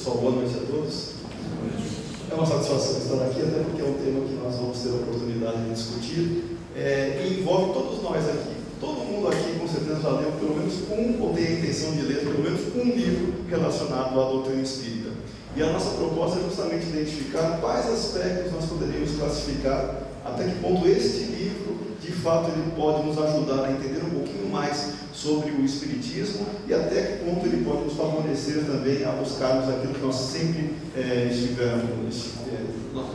Pessoal, boa noite a todos. É uma satisfação estar aqui, até porque é um tema que nós vamos ter a oportunidade de discutir é, e envolve todos nós aqui. Todo mundo aqui com certeza já leu pelo menos um, ou tem a intenção de ler pelo menos um livro relacionado à doutrina espírita. E a nossa proposta é justamente identificar quais aspectos nós poderíamos classificar, até que ponto este livro, de fato, ele pode nos ajudar a entender um pouquinho mais sobre o Espiritismo e até que ponto ele pode nos favorecer também a buscarmos aquilo que nós sempre é, estivemos, é,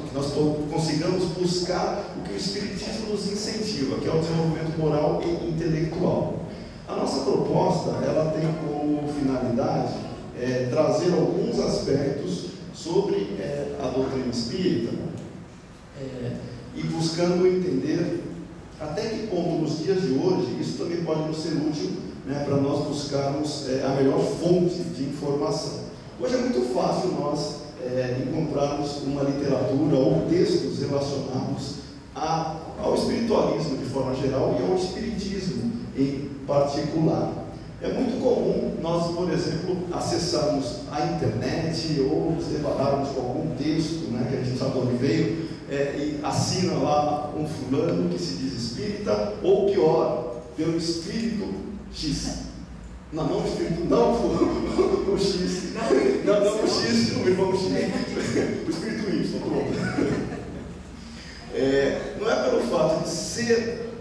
que nós consigamos buscar o que o Espiritismo nos incentiva, que é o desenvolvimento moral e intelectual. A nossa proposta, ela tem como finalidade é, trazer alguns aspectos sobre é, a doutrina espírita é, e buscando entender até que ponto nos dias de hoje isso também pode nos ser útil né, para nós buscarmos é, a melhor fonte de informação. Hoje é muito fácil nós é, encontrarmos uma literatura ou textos relacionados a, ao espiritualismo de forma geral e ao espiritismo em particular. É muito comum nós, por exemplo, acessarmos a internet ou nos depararmos com algum texto né, que a gente sabe de onde veio é, e assina lá um fulano que se diz espírita ou que ora pelo espírito X. Não, não espírito, não o, X. Não, não o X, o irmão X. O espírito Y, pronto. É, não é pelo fato de ser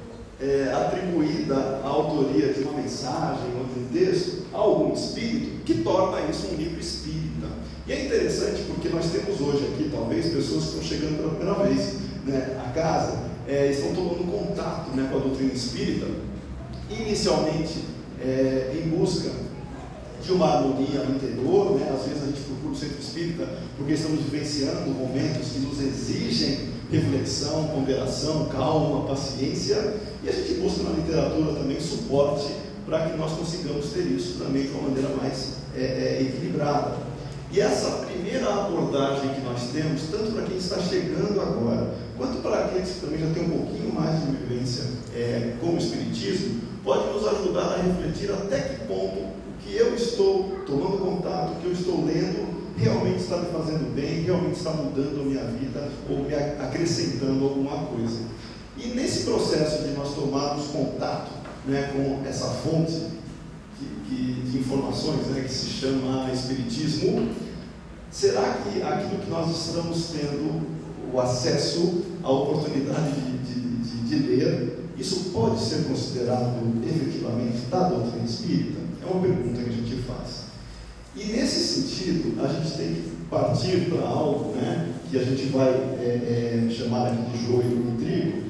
é, atribuída a autoria de uma mensagem ou de um texto a algum espírito que torna isso um livro espírita. E é interessante porque nós temos hoje aqui, talvez, pessoas que estão chegando pela primeira vez né, à casa, é, estão tomando contato né, com a doutrina espírita, inicialmente é, em busca de uma harmonia interior, né? às vezes a gente procura o centro espírita porque estamos vivenciando momentos que nos exigem reflexão, ponderação, calma, paciência, e a gente busca na literatura também suporte para que nós consigamos ter isso também de uma maneira mais é, é, equilibrada. E essa primeira abordagem que nós temos, tanto para quem está chegando agora, quanto para aqueles que também já têm um pouquinho mais de vivência é, com o Espiritismo, pode nos ajudar a refletir até que ponto o que eu estou tomando contato, o que eu estou lendo, realmente está me fazendo bem, realmente está mudando a minha vida ou me acrescentando alguma coisa. E nesse processo de nós tomarmos contato né, com essa fonte que, que, de informações né, que se chama Espiritismo, será que aquilo que nós estamos tendo o acesso, a oportunidade de, de, de, de ler, isso pode ser considerado efetivamente da doutrina espírita? É uma pergunta que a gente faz. E nesse sentido, a gente tem que partir para algo né, que a gente vai é, é, chamar aqui de joio e trigo,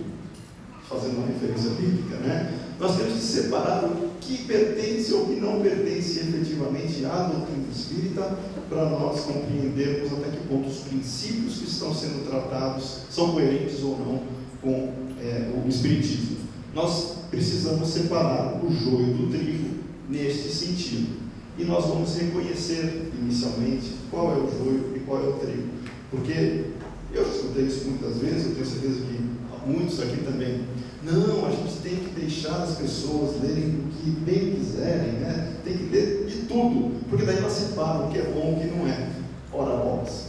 fazendo uma referência bíblica, né? Nós temos que separar o que pertence ou que não pertence efetivamente à doutrina espírita para nós compreendermos até que ponto os princípios que estão sendo tratados são coerentes ou não com é, o espiritismo. Nós precisamos separar o joio do trigo neste sentido. E nós vamos reconhecer inicialmente qual é o joio e qual é o trigo. Porque eu escutei isso muitas vezes, eu tenho certeza que muitos aqui também. Não, a gente tem que deixar as pessoas lerem o que bem quiserem, né? Tem que ler de tudo, porque daí elas separam o que é bom e o que não é. Ora, bolas.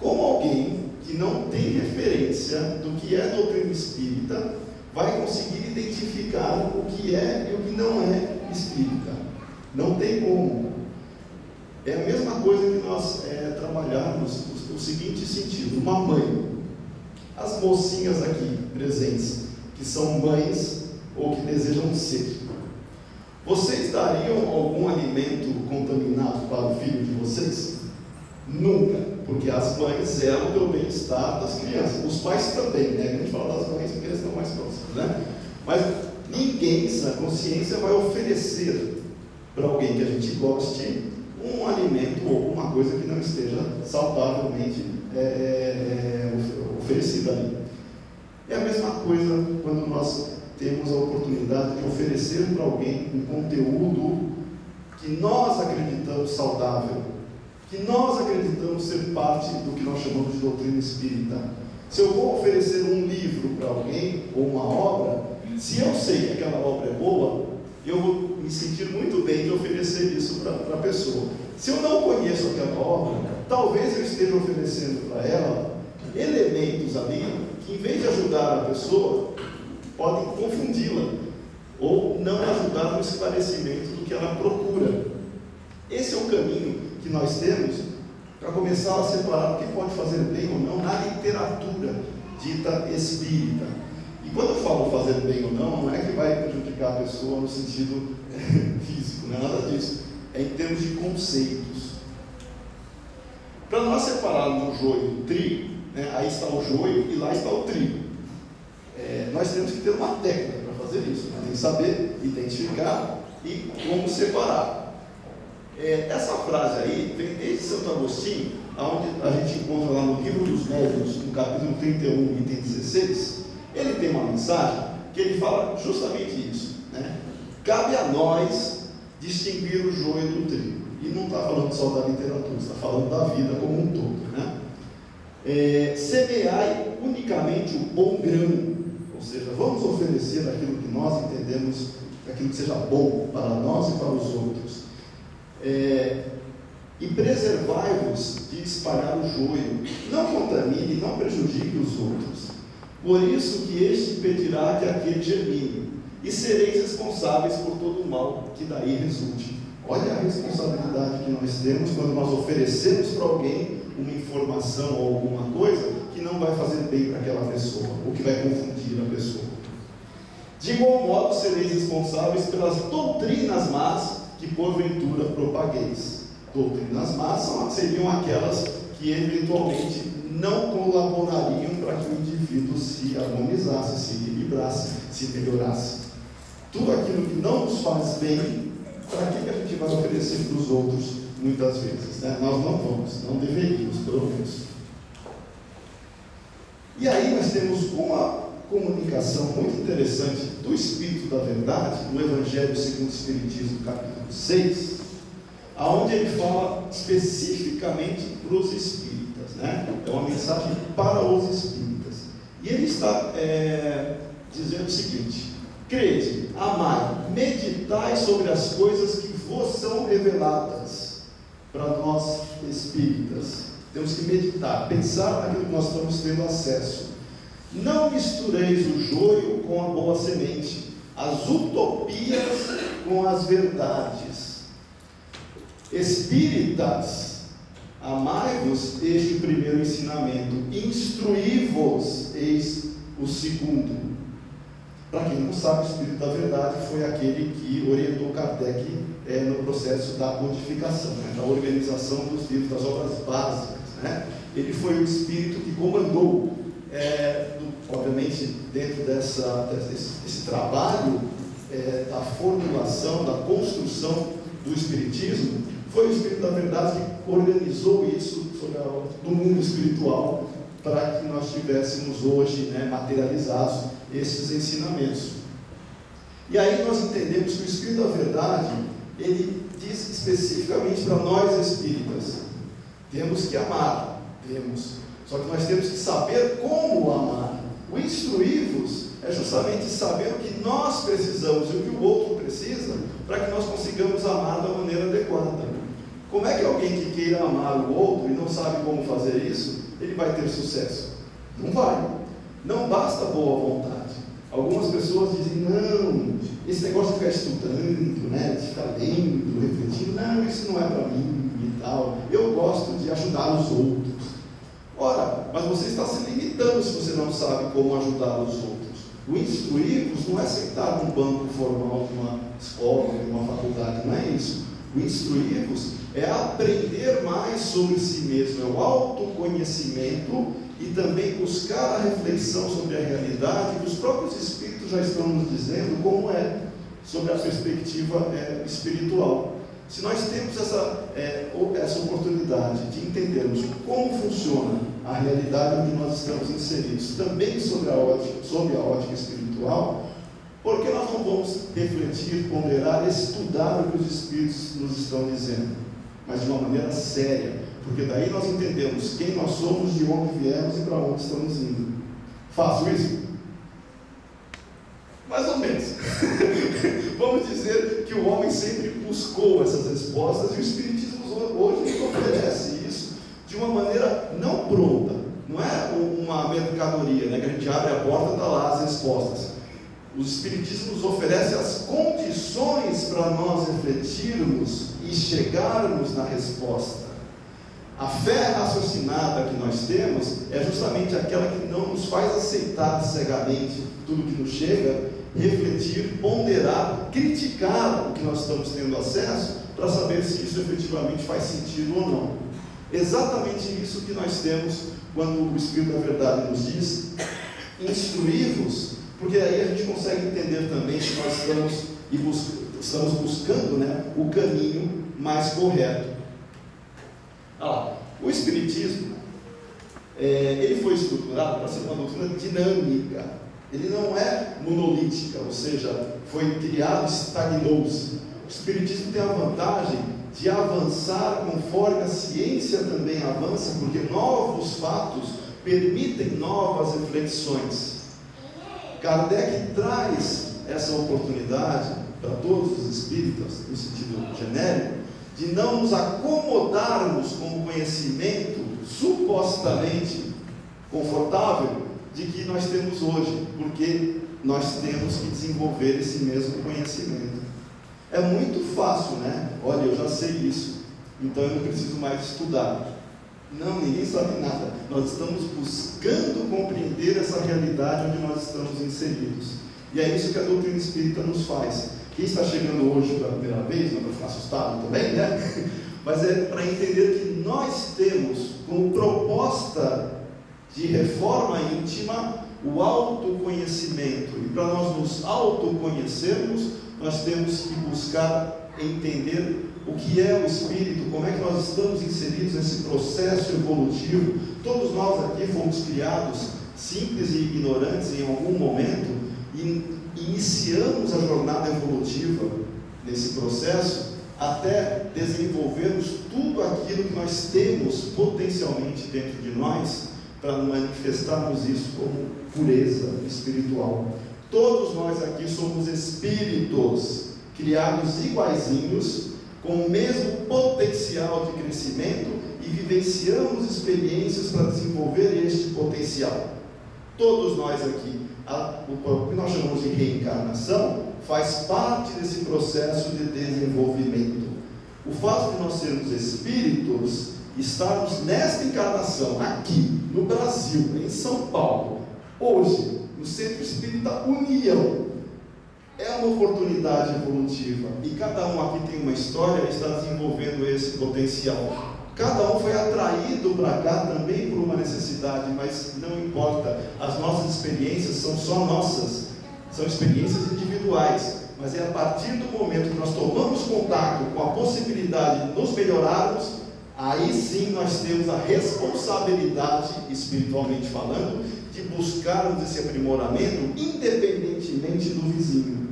Como alguém que não tem referência do que é doutrina espírita vai conseguir identificar o que é e o que não é espírita? Não tem como. É a mesma coisa que nós é, trabalharmos o, seguinte sentido: uma mãe as mocinhas aqui presentes, que são mães ou que desejam ser. Vocês dariam algum alimento contaminado para o filho de vocês? Nunca, porque as mães zelam pelo bem-estar das crianças. Os pais também, né? A gente fala das mães porque eles estão mais próximos, né? Mas ninguém, na consciência, vai oferecer para alguém que a gente goste um alimento ou alguma coisa que não esteja saudavelmente é, é, é oferecida ali. É a mesma coisa quando nós temos a oportunidade de oferecer para alguém um conteúdo que nós acreditamos saudável, que nós acreditamos ser parte do que nós chamamos de doutrina espírita. Se eu vou oferecer um livro para alguém ou uma obra, se eu sei que aquela obra é boa, eu vou me sentir muito bem de oferecer isso para a pessoa. Se eu não conheço aquela obra, talvez eu esteja oferecendo para ela elementos ali que, em vez de ajudar a pessoa, podem confundi-la ou não ajudar no esclarecimento do que ela procura. Esse é o caminho que nós temos para começar a separar o que pode fazer bem ou não na literatura dita espírita. E quando eu falo fazer bem ou não, não é que vai prejudicar a pessoa no sentido físico, não é nada disso. É em termos de conceitos. Para nós separarmos o joio do trigo, né, aí está o joio e lá está o trigo. É, nós temos que ter uma técnica para fazer isso. Né? Tem que saber identificar e como separar. É, essa frase aí vem desde Santo Agostinho, onde a gente encontra lá no livro dos Médiuns, no capítulo 31, item 16. Ele tem uma mensagem que ele fala justamente isso. Né? Cabe a nós distinguir o joio do trigo. E não está falando só da literatura, está falando da vida como um todo. Né? É, semeai unicamente o bom grão, ou seja, vamos oferecer aquilo que nós entendemos, aquilo que seja bom para nós e para os outros. É, e preservai-vos de espalhar o joio, não contamine, não prejudique os outros. Por isso que este pedirá que aquele germine, e sereis responsáveis por todo o mal que daí resulte. Olha a responsabilidade que nós temos quando nós oferecemos para alguém uma informação ou alguma coisa que não vai fazer bem para aquela pessoa, ou que vai confundir a pessoa. De igual modo, sereis responsáveis pelas doutrinas más que porventura propagueis. Doutrinas más seriam aquelas que eventualmente não colaborariam para que o indivíduo se harmonizasse, se equilibrasse, se melhorasse. Tudo aquilo que não nos faz bem, para que a gente vai oferecer para os outros muitas vezes? Né? Nós não vamos, não deveríamos, pelo menos. E aí nós temos uma comunicação muito interessante do Espírito da Verdade, no Evangelho segundo o Espiritismo, capítulo 6, aonde ele fala especificamente para os espíritas, né? É uma mensagem para os espíritas. E ele está é, dizendo o seguinte: crede, amai, meditai sobre as coisas que vos são reveladas para nós espíritas. Temos que meditar, pensar naquilo que nós estamos tendo acesso. Não mistureis o joio com a boa semente, as utopias com as verdades. Espíritas, amai-vos este primeiro ensinamento, instruí-vos, eis o segundo. Para quem não sabe, o Espírito da Verdade foi aquele que orientou Kardec é, no processo da codificação, né, da organização dos livros, das obras básicas. Né? Ele foi o Espírito que comandou é, obviamente, dentro dessa, desse trabalho é, da formulação, da construção do Espiritismo, foi o Espírito da Verdade que organizou isso do mundo espiritual para que nós tivéssemos hoje né, materializados esses ensinamentos. E aí nós entendemos que o Espírito da Verdade, ele diz especificamente para nós espíritas, temos que amar, temos só que nós temos que saber como amar. O instruir-vos é justamente saber o que nós precisamos e o que o outro precisa para que nós consigamos amar da maneira adequada. Como é que alguém que queira amar o outro e não sabe como fazer isso, ele vai ter sucesso? Não vai. Não basta boa vontade. Algumas pessoas dizem, não, esse negócio de ficar estudando, né, de ficar lendo, refletindo, não, isso não é para mim e tal. Eu gosto de ajudar os outros. Ora, mas você está se limitando se você não sabe como ajudar os outros. O instruir-vos não é sentar num banco formal de uma escola, de uma faculdade, não é isso. O instruir-vos é aprender mais sobre si mesmo, é o autoconhecimento e também buscar a reflexão sobre a realidade que os próprios Espíritos já estão nos dizendo como é, sobre a perspectiva é, espiritual. Se nós temos essa, é, essa oportunidade de entendermos como funciona a realidade onde nós estamos inseridos, também sobre a ótica, sobre a ótica espiritual, por que nós não vamos refletir, ponderar, estudar o que os Espíritos nos estão dizendo? Mas de uma maneira séria, porque daí nós entendemos quem nós somos, de onde viemos e para onde estamos indo. Faço isso? Mais ou menos. Vamos dizer que o homem sempre buscou essas respostas e o Espiritismo hoje nos oferece de uma maneira não pronta. Não é uma mercadoria né, que a gente abre a porta e está lá as respostas. O Espiritismo nos oferece as condições para nós refletirmos e chegarmos na resposta. A fé raciocinada que nós temos é justamente aquela que não nos faz aceitar cegamente tudo que nos chega, refletir, ponderar, criticar o que nós estamos tendo acesso para saber se isso efetivamente faz sentido ou não. Exatamente isso que nós temos quando o Espírito da Verdade nos diz: instruí-vos, porque aí a gente consegue entender também que nós estamos, e bus estamos buscando né, o caminho mais correto. Olha lá, o Espiritismo é, ele foi estruturado para ser uma doutrina dinâmica. Ele não é monolítica, ou seja, foi criado estagnou-se. O Espiritismo tem a vantagem de avançar conforme a ciência também avança, porque novos fatos permitem novas reflexões. Kardec traz essa oportunidade para todos os espíritas, no sentido genérico, de não nos acomodarmos com o conhecimento supostamente confortável de que nós temos hoje, porque nós temos que desenvolver esse mesmo conhecimento. É muito fácil, né? Olha, eu já sei isso, então eu não preciso mais estudar. Não, ninguém sabe nada. Nós estamos buscando compreender essa realidade onde nós estamos inseridos. E é isso que a doutrina espírita nos faz. Quem está chegando hoje pela primeira vez, não para ficar assustado também, né? Mas é para entender que nós temos como proposta de reforma íntima o autoconhecimento. E para nós nos autoconhecermos, nós temos que buscar entender o que é o espírito, como é que nós estamos inseridos nesse processo evolutivo. Todos nós aqui fomos criados simples e ignorantes em algum momento e iniciamos a jornada evolutiva nesse processo até desenvolvermos tudo aquilo que nós temos potencialmente dentro de nós para manifestarmos isso como pureza espiritual. Todos nós aqui somos espíritos criados iguaizinhos, com o mesmo potencial de crescimento e vivenciamos experiências para desenvolver este potencial. Todos nós aqui, a, o que nós chamamos de reencarnação, faz parte desse processo de desenvolvimento. O fato de nós sermos espíritos, estarmos nesta encarnação, aqui, no Brasil, em São Paulo, hoje, no Centro Espírita União, é uma oportunidade evolutiva. E cada um aqui tem uma história e está desenvolvendo esse potencial. Cada um foi atraído para cá também por uma necessidade, mas não importa, as nossas experiências são só nossas, são experiências individuais. Mas é a partir do momento que nós tomamos contato com a possibilidade de nos melhorarmos, aí sim nós temos a responsabilidade, espiritualmente falando, de buscarmos esse aprimoramento independentemente do vizinho.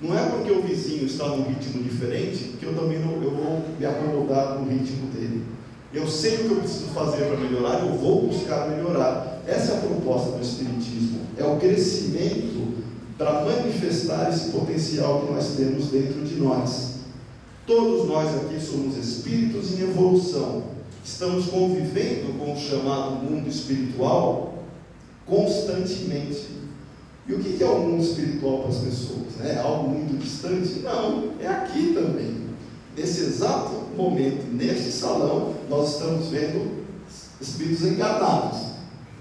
Não é porque o vizinho está num ritmo diferente que eu também não, eu vou me acomodar no ritmo dele. Eu sei o que eu preciso fazer para melhorar, eu vou buscar melhorar. Essa é a proposta do Espiritismo. É o crescimento para manifestar esse potencial que nós temos dentro de nós. Todos nós aqui somos espíritos em evolução. Estamos convivendo com o chamado mundo espiritual constantemente. E o que é o mundo espiritual para as pessoas? É algo muito distante? Não, é aqui também. Nesse exato momento, neste salão, nós estamos vendo espíritos encarnados.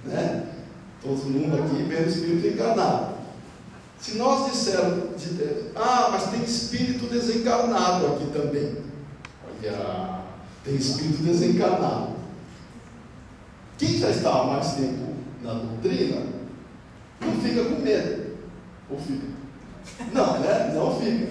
Né? Todo mundo aqui vendo espírito encarnado. Se nós dissermos, ah, mas tem espírito desencarnado aqui também. Olha, tem espírito desencarnado. Quem já está há mais tempo na doutrina, não fica com medo. Ou fica? Não, né? Não fica.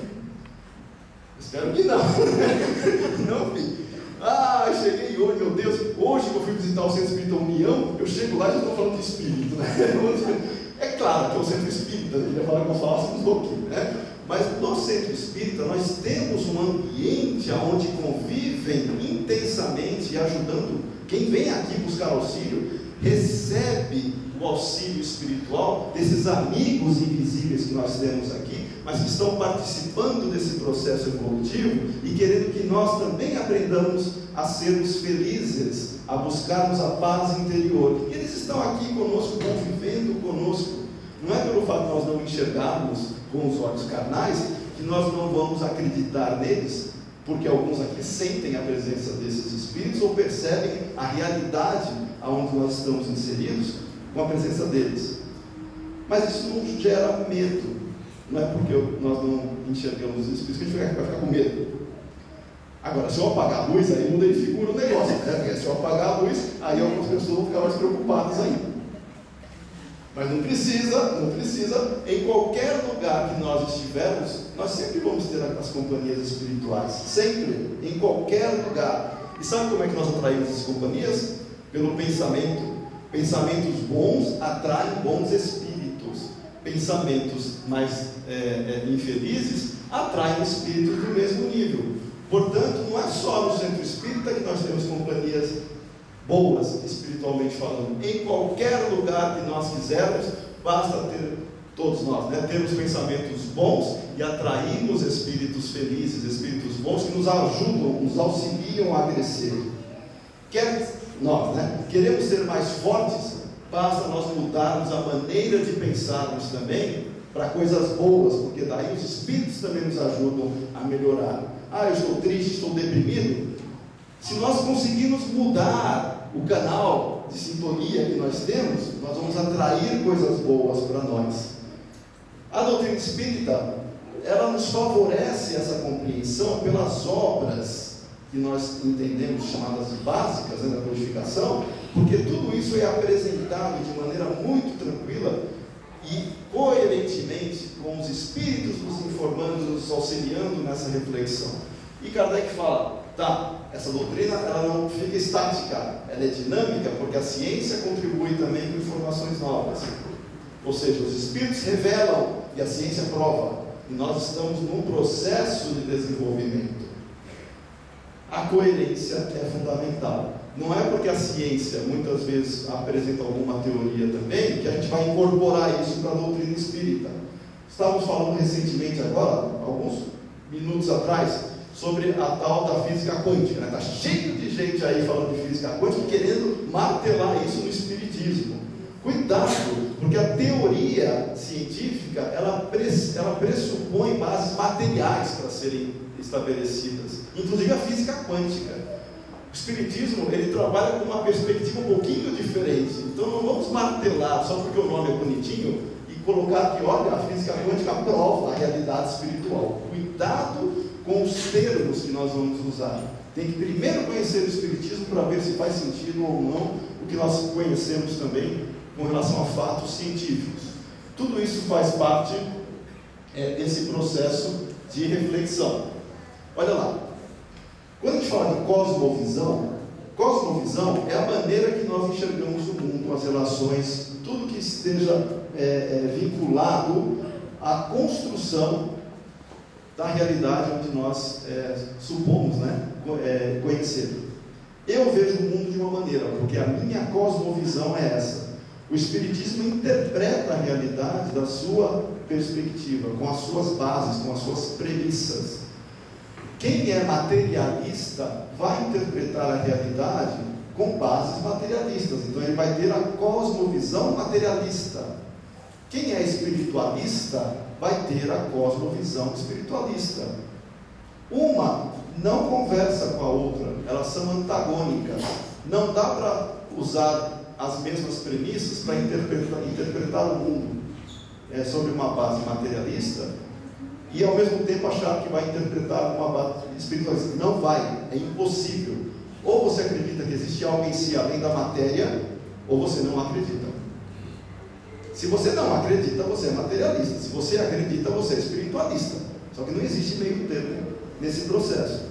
Espero que não. não fica. Ah, cheguei hoje, meu Deus. Hoje que eu fui visitar o Centro Espírita União, eu chego lá e já estou falando de espírito. Né? É claro que é o Centro Espírita, ele ia falar que nós falássemos um pouquinho, né? Mas no Centro Espírita nós temos um ambiente onde convivem intensamente e ajudando. Quem vem aqui buscar auxílio recebe o auxílio espiritual desses amigos invisíveis que nós temos aqui, mas que estão participando desse processo evolutivo e querendo que nós também aprendamos a sermos felizes, a buscarmos a paz interior. Eles estão aqui conosco, convivendo conosco. Não é pelo fato de nós não enxergarmos com os olhos carnais que nós não vamos acreditar neles, porque alguns aqui sentem a presença desses espíritos ou percebem a realidade aonde nós estamos inseridos com a presença deles. Mas isso não gera medo. Não é porque nós não enxergamos os espíritos que a gente vai ficar com medo. Agora, se eu apagar a luz, aí muda de figura o negócio. Né? Se eu apagar a luz, aí algumas pessoas vão ficar mais preocupadas ainda. Mas não precisa, não precisa. Em qualquer lugar que nós estivermos, nós sempre vamos ter as companhias espirituais. Sempre, em qualquer lugar. E sabe como é que nós atraímos as companhias? Pelo pensamento. Pensamentos bons atraem bons espíritos. Pensamentos mais é, é, infelizes atraem espíritos do mesmo nível. Portanto, não é só no centro espírita que nós temos companhias boas, espiritualmente falando. Em qualquer lugar que nós quisermos, basta ter, todos nós, né, termos pensamentos bons e atrairmos espíritos felizes, espíritos bons que nos ajudam, nos auxiliam a crescer. Quer nós, né, queremos ser mais fortes, basta nós mudarmos a maneira de pensarmos também para coisas boas, porque daí os espíritos também nos ajudam a melhorar. Ah, eu estou triste, estou deprimido. Se nós conseguirmos mudar o canal de sintonia que nós temos, nós vamos atrair coisas boas para nós. A doutrina espírita, ela nos favorece essa compreensão pelas obras que nós entendemos chamadas básicas né, da codificação, porque tudo isso é apresentado de maneira muito tranquila e coerentemente com os espíritos nos informando, nos auxiliando nessa reflexão. E Kardec fala, tá, essa doutrina ela não fica estática, ela é dinâmica, porque a ciência contribui também com informações novas. Ou seja, os espíritos revelam e a ciência prova. E nós estamos num processo de desenvolvimento. A coerência é fundamental. Não é porque a ciência muitas vezes apresenta alguma teoria também que a gente vai incorporar isso para a doutrina espírita. Estávamos falando recentemente agora, alguns minutos atrás, sobre a tal da física quântica. Está né? cheio de gente aí falando de física quântica querendo martelar isso no espiritismo. Cuidado, porque a teoria científica ela pressupõe bases materiais para serem estabelecidas, inclusive a física quântica. O Espiritismo ele trabalha com uma perspectiva um pouquinho diferente. Então não vamos martelar só porque o nome é bonitinho e colocar que, olha, a física quântica prova a realidade espiritual. Cuidado com os termos que nós vamos usar. Tem que primeiro conhecer o Espiritismo para ver se faz sentido ou não o que nós conhecemos também com relação a fatos científicos. Tudo isso faz parte é, desse processo de reflexão. Olha lá, quando a gente fala de cosmovisão, cosmovisão é a maneira que nós enxergamos o mundo, as relações, tudo que esteja é, é, vinculado à construção da realidade onde nós é, supomos né, é, conhecer. Eu vejo o mundo de uma maneira, porque a minha cosmovisão é essa. O Espiritismo interpreta a realidade da sua perspectiva, com as suas bases, com as suas premissas. Quem é materialista vai interpretar a realidade com bases materialistas, então ele vai ter a cosmovisão materialista. Quem é espiritualista vai ter a cosmovisão espiritualista. Uma não conversa com a outra, elas são antagônicas. Não dá para usar as mesmas premissas para interpretar, interpretar o mundo é, sobre uma base materialista e ao mesmo tempo achar que vai interpretar uma base espiritualista. Não vai, é impossível. Ou você acredita que existe algo em si além da matéria, ou você não acredita. Se você não acredita, você é materialista. Se você acredita, você é espiritualista. Só que não existe meio termo nesse processo.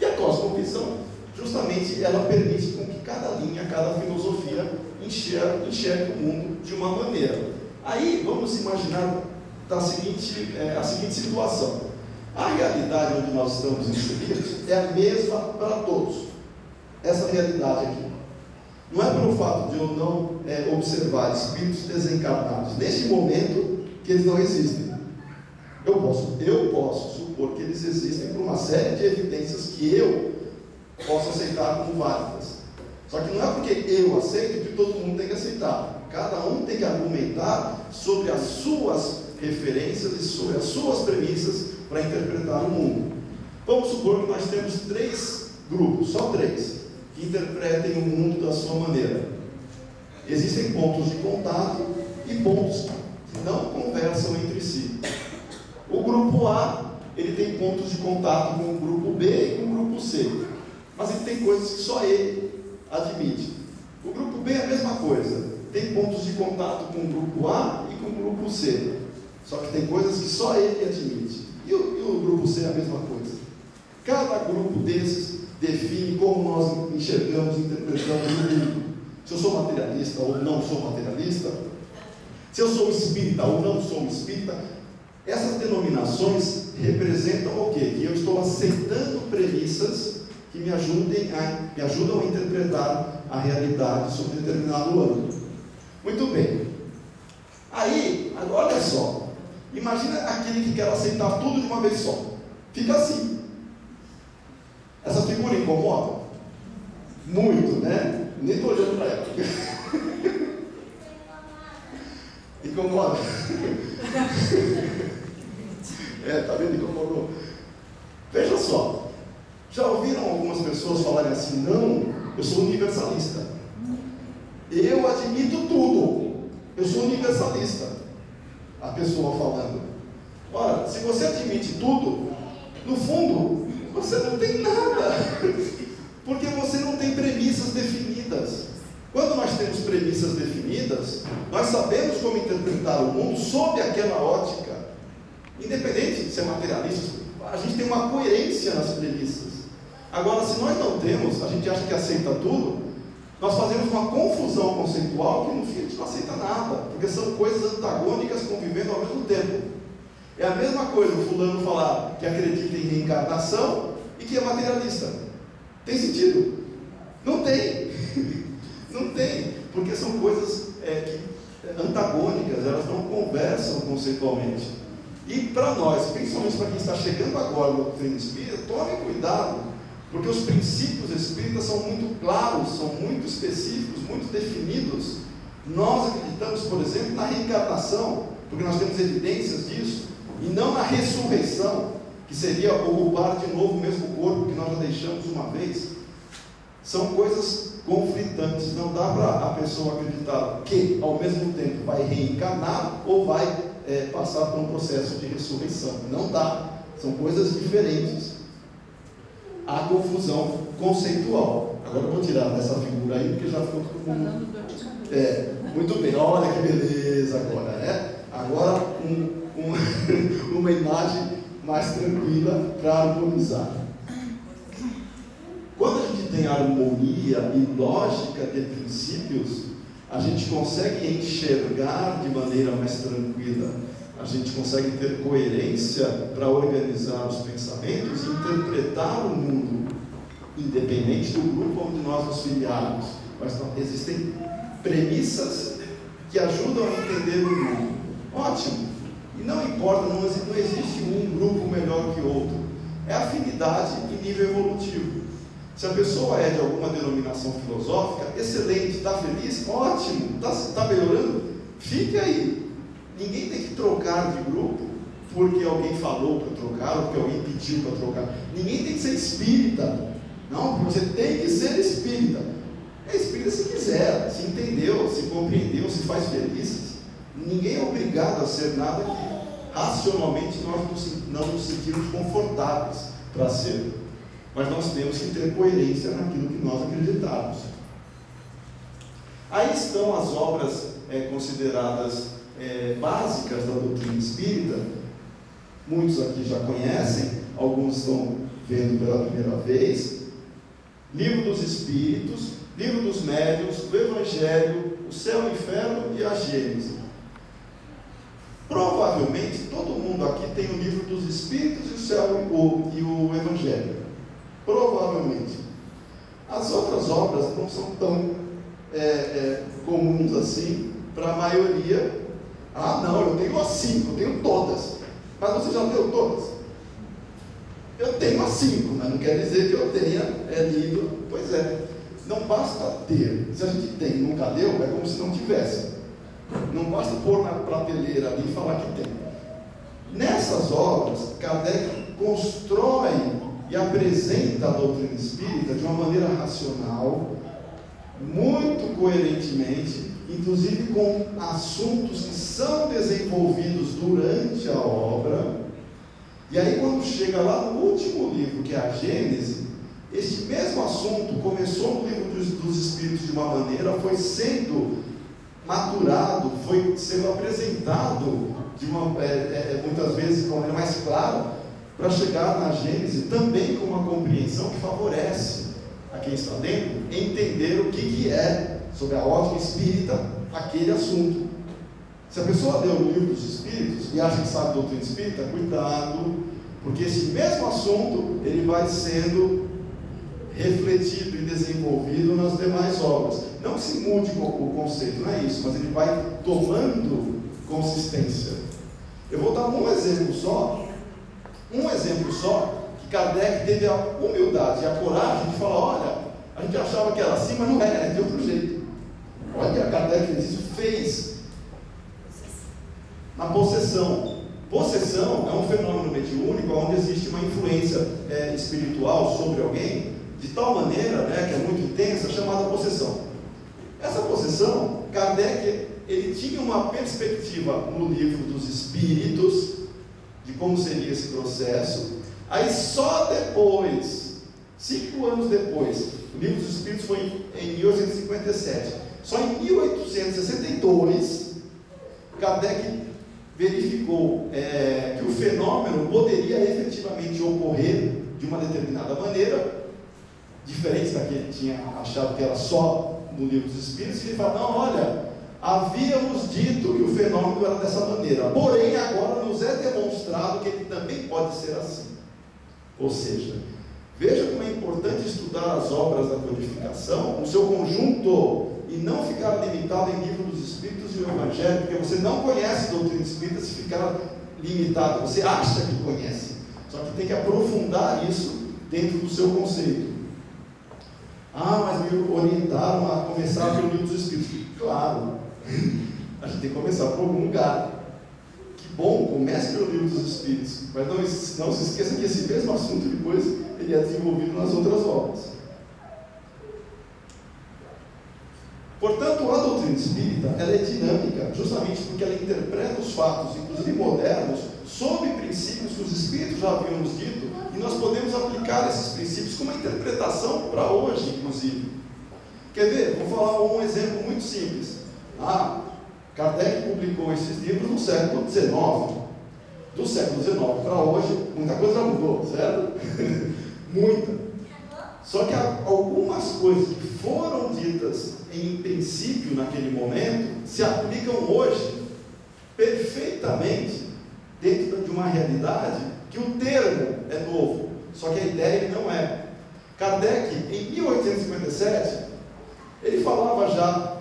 E a cosmovisão, justamente, ela permite com que cada linha, cada filosofia enxergue, enxergue o mundo de uma maneira. Aí vamos imaginar da seguinte, é, a seguinte situação. A realidade onde nós estamos inseridos é a mesma para todos. Essa realidade aqui. Não é pelo fato de eu não é, observar espíritos desencarnados neste momento que eles não existem. Eu posso, eu posso supor que eles existem por uma série de evidências que eu posso aceitar como válidas. Só que não é porque eu aceito que todo mundo tem que aceitar. Cada um tem que argumentar sobre as suas referências e sobre as suas premissas para interpretar o mundo. Vamos supor que nós temos três grupos, só três, que interpretem o mundo da sua maneira. Existem pontos de contato e pontos que não conversam entre si. O grupo A, ele tem pontos de contato com o grupo B e com o grupo C. Mas ele tem coisas que só ele admite. O grupo B é a mesma coisa. Tem pontos de contato com o grupo A e com o grupo C. Só que tem coisas que só ele admite. E o, e o grupo C é a mesma coisa. Cada grupo desses define como nós enxergamos interpretamos o mundo. Se eu sou materialista ou não sou materialista, se eu sou espírita ou não sou espírita, essas denominações representam o quê? Que eu estou aceitando premissas que me ajudem a, me ajudam a interpretar a realidade sobre determinado âmbito. Muito bem. Aí, agora olha só. Imagina aquele que quer aceitar tudo de uma vez só. Fica assim. Essa figura incomoda? Muito, né? Nem estou olhando para ela. incomoda. é, tá vendo? Incomodou. Veja só. Já ouviram algumas pessoas falarem assim: não, eu sou universalista. Eu admito tudo. Eu sou universalista. A pessoa falando. Ora, se você admite tudo, no fundo, você não tem nada. Porque você não tem premissas definidas. Quando nós temos premissas definidas, nós sabemos como interpretar o mundo sob aquela ótica. Independente de ser materialista, a gente tem uma coerência nas premissas. Agora, se nós não temos, a gente acha que aceita tudo, nós fazemos uma confusão conceitual que no fim a gente não aceita nada, porque são coisas antagônicas convivendo ao mesmo tempo. É a mesma coisa o fulano falar que acredita em reencarnação e que é materialista. Tem sentido? Não tem. não tem, porque são coisas é, que, é, antagônicas, elas não conversam conceitualmente. E para nós, principalmente para quem está chegando agora no doutrina espírita, tome cuidado porque os princípios espíritas são muito claros, são muito específicos, muito definidos. Nós acreditamos, por exemplo, na reencarnação, porque nós temos evidências disso, e não na ressurreição, que seria ocupar de novo o mesmo corpo que nós já deixamos uma vez. São coisas conflitantes. Não dá para a pessoa acreditar que, ao mesmo tempo, vai reencarnar ou vai é, passar por um processo de ressurreição. Não dá. São coisas diferentes a confusão conceitual. Agora eu vou tirar dessa figura aí, porque já ficou todo mundo. É, muito bem, olha que beleza agora, né? Agora um, um, uma imagem mais tranquila para harmonizar. Quando a gente tem harmonia e lógica de princípios, a gente consegue enxergar de maneira mais tranquila a gente consegue ter coerência para organizar os pensamentos e interpretar o mundo, independente do grupo onde nós nos filiarmos. Mas existem premissas que ajudam a entender o mundo. Ótimo! E não importa, não, não existe um grupo melhor que outro. É afinidade em nível evolutivo. Se a pessoa é de alguma denominação filosófica, excelente, está feliz, ótimo, está tá melhorando, fique aí. Ninguém tem que trocar de grupo porque alguém falou para trocar ou porque alguém pediu para trocar. Ninguém tem que ser espírita. Não, você tem que ser espírita. É espírita se quiser, se entendeu, se compreendeu, se faz feliz. Ninguém é obrigado a ser nada que racionalmente nós não nos sentimos confortáveis para ser. Mas nós temos que ter coerência naquilo que nós acreditamos. Aí estão as obras é, consideradas é, básicas da doutrina espírita, muitos aqui já conhecem, alguns estão vendo pela primeira vez. Livro dos Espíritos, Livro dos Médiuns, o Evangelho, o Céu e o Inferno e a Gênese. Provavelmente todo mundo aqui tem o livro dos Espíritos e o Céu e o Evangelho. Provavelmente. As outras obras não são tão é, é, comuns assim para a maioria ah, não, eu tenho as cinco, eu tenho todas. Mas você já leu todas? Eu tenho as cinco, mas não quer dizer que eu tenha é, lido. Pois é, não basta ter. Se a gente tem e nunca leu, é como se não tivesse. Não basta pôr na prateleira ali e falar que tem. Nessas obras, Kardec constrói e apresenta a doutrina espírita de uma maneira racional, muito coerentemente, inclusive com assuntos que são desenvolvidos durante a obra. E aí, quando chega lá no último livro, que é a Gênese, este mesmo assunto começou no livro dos, dos Espíritos de uma maneira, foi sendo maturado, foi sendo apresentado de uma, é, é, muitas vezes de uma maneira mais clara, para chegar na Gênese também com uma compreensão que favorece a quem está dentro entender o que, que é, sob a ótica espírita, aquele assunto. Se a pessoa lê o livro dos Espíritos e acha que sabe doutrina espírita, cuidado, porque esse mesmo assunto ele vai sendo refletido e desenvolvido nas demais obras. Não que se mude o conceito, não é isso, mas ele vai tomando consistência. Eu vou dar um exemplo só, um exemplo só, que Kardec teve a humildade e a coragem de falar: olha, a gente achava que era assim, mas não é, é de outro jeito. Olha, Kardec isso fez na possessão. Possessão é um fenômeno mediúnico onde existe uma influência é, espiritual sobre alguém de tal maneira, né, que é muito intensa, chamada possessão. Essa possessão, Kardec, ele tinha uma perspectiva no livro dos Espíritos de como seria esse processo. Aí só depois, cinco anos depois, o livro dos Espíritos foi em 1857. Só em 1862, Kardec verificou é, que o fenômeno poderia efetivamente ocorrer de uma determinada maneira, diferente da que ele tinha achado que era só no livro dos Espíritos, e ele fala, não, olha, havíamos dito que o fenômeno era dessa maneira, porém agora nos é demonstrado que ele também pode ser assim. Ou seja, veja como é importante estudar as obras da codificação, no seu conjunto, e não ficar limitado em livro dos Espíritos e o Evangelho, porque você não conhece a doutrina espírita se ficar limitado, você acha que conhece, só que tem que aprofundar isso dentro do seu conceito. Ah, mas me orientaram a começar pelo livro dos Espíritos. Claro, a gente tem que começar por algum lugar. Que bom, comece pelo livro dos Espíritos, mas não, não se esqueça que esse mesmo assunto depois ele é desenvolvido nas outras obras. Portanto, a doutrina espírita ela é dinâmica, justamente porque ela interpreta os fatos, inclusive modernos, sob princípios que os espíritos já haviam nos dito, e nós podemos aplicar esses princípios com uma interpretação para hoje, inclusive. Quer ver? Vou falar um exemplo muito simples. Ah, Kardec publicou esses livros no século XIX. Do século XIX para hoje, muita coisa mudou, certo? muita. Só que algumas coisas que foram ditas em princípio naquele momento se aplicam hoje perfeitamente dentro de uma realidade que o termo é novo, só que a ideia não é. Kardec, em 1857, ele falava já